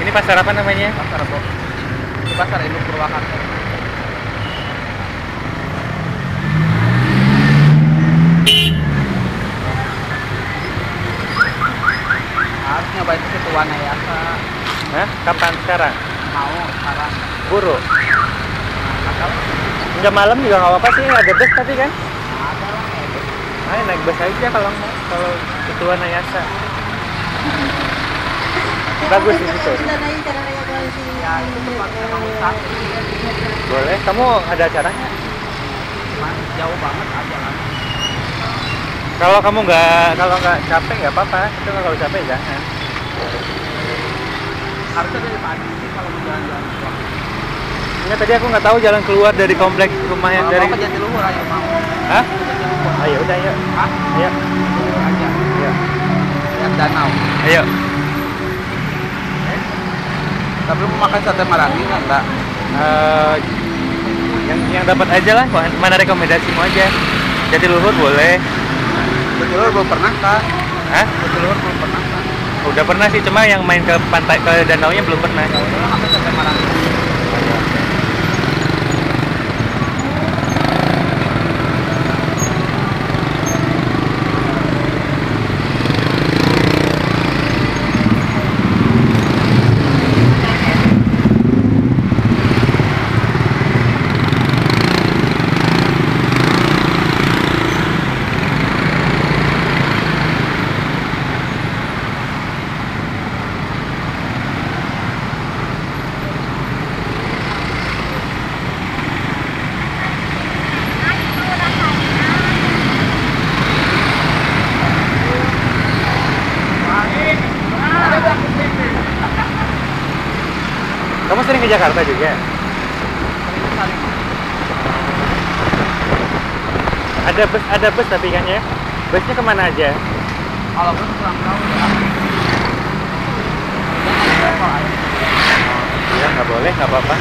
Ini pasar apa namanya? Pasar Bok. Itu pasar induk Purwakarta. Harus nyobain ke Tuan Ayasa. Hah? Kapan sekarang? Mau sekarang. Buru. Enggak malam juga nggak apa-apa sih, ada bus tadi kan? Ada lah ya. Ayo naik bus aja kalau mau, kalau ketua Nayasa. Bagus di situ. Ya itu. Boleh. Kamu ada acaranya? Cuman jauh banget aja kan. Kalau kamu nggak kalau nggak capek nggak apa-apa. Itu kalau capek jangan. Harusnya dari pagi sih kalau mau jalan-jalan. Enggak tadi aku nggak tahu jalan keluar dari kompleks rumah yang dari. mau Jatiluhur ayo mau. Hah? Jatiluhur. Ayo udah yuk. Hah? Ayo. Jatiluhur aja. Ayo. Lihat danau. Ayo. Tapi mau makan sate marangi nggak? Enggak. Eh, yang yang dapat aja lah. Mana rekomendasimu aja? Jatiluhur boleh. Jatiluhur belum pernah kan? Hah? Jatiluhur belum pernah kan? Udah pernah sih, cuma yang main ke pantai ke danau nya belum pernah. Ya makan sate marangi. Kamu sering ke Jakarta juga? Ada bus, ada bus tapi kan ya? Busnya ke mana aja? Kalau gue kurang tahu ya. Ya nggak boleh, nggak apa-apa.